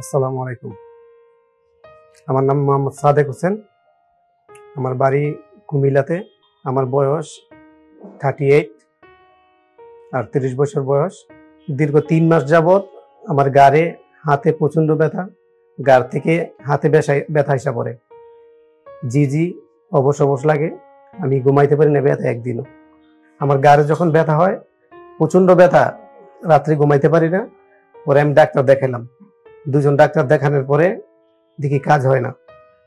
আসসালামু আলাইকুম। আমার নাম মোহাম্মদ সাদেক হোসেন। আমার বাড়ি কুমিল্লাতে। আমার বয়স থার্টি এইট আর তিরিশ বছর বয়স। দীর্ঘ তিন মাস যাবৎ আমার গাড়ে হাতে প্রচণ্ড ব্যথা। গাড় থেকে হাতে ব্যথা ব্যথা এসে পড়ে। জি জি, অবশ অবশ লাগে। আমি ঘুমাইতে পারি না ব্যথা একদিনও। আমার গাড়ে যখন ব্যথা হয়, প্রচণ্ড ব্যথা, রাত্রে ঘুমাইতে পারি না। পরে আমি ডাক্তার দেখালাম দুজন ডাক্তার দেখানোর পরে দেখি কাজ হয় না।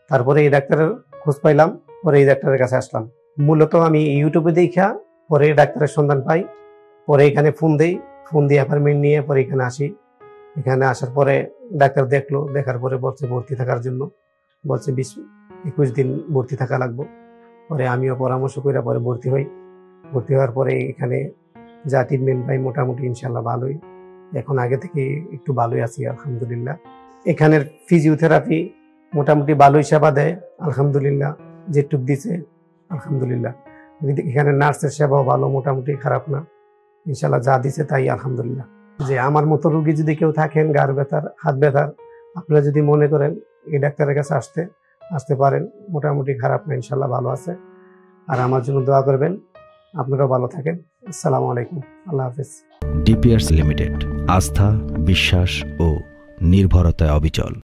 তারপরে এই ডাক্তারের খোঁজ পাইলাম, পরে এই ডাক্তারের কাছে আসলাম। মূলত আমি ইউটিউবে দেখা পরে ডাক্তারের সন্ধান পাই, পরে এখানে ফোন দেই, ফোন দিয়ে অ্যাপয়েন্টমেন্ট নিয়ে পরে এখানে আসি। এখানে আসার পরে ডাক্তার দেখল, দেখার পরে বলছে ভর্তি থাকার জন্য। বলছে, বিশ, একুশ দিন ভর্তি থাকা লাগবো। পরে আমিও পরামর্শ করে পরে ভর্তি হই। ভর্তি হওয়ার পরে এখানে যা ট্রিটমেন্ট পাই মোটামুটি ইনশাল্লাহ ভালোই। এখন আগে থেকে একটু ভালোই আছি, আলহামদুলিল্লাহ। এখানের ফিজিওথেরাপি মোটামুটি ভালোই সেবা দেয়, আলহামদুলিল্লাহ। যেটুক দিছে, আলহামদুলিল্লাহ। এখানে নার্সের সেবাও ভালো, মোটামুটি খারাপ না ইনশাল্লাহ যা দিছে তাই, আলহামদুলিল্লাহ। যে আমার মতো রুগী যদি কেউ থাকেন, গার ব্যথার, হাত ব্যথার, আপনারা যদি মনে করেন এই ডাক্তারের কাছে আসতে আসতে পারেন, মোটামুটি খারাপ না ইনশাল্লাহ ভালো আছে। আর আমার জন্য দোয়া করবেন আপনারাও ভালো থাকেন। আসসালামু আলাইকুম। আল্লাহ হাফিজ। ডিপিআরস লিমিটেড আস্থা বিশ্বাস ও নির্ভরতায় অবিচল।